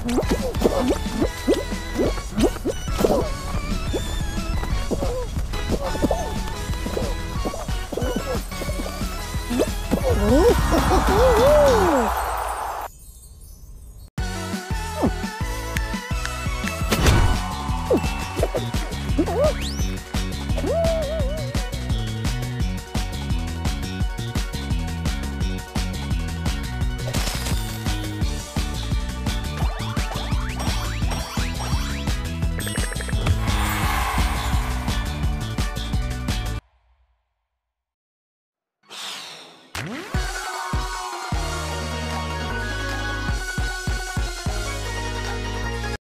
Oh! Mm-hmm.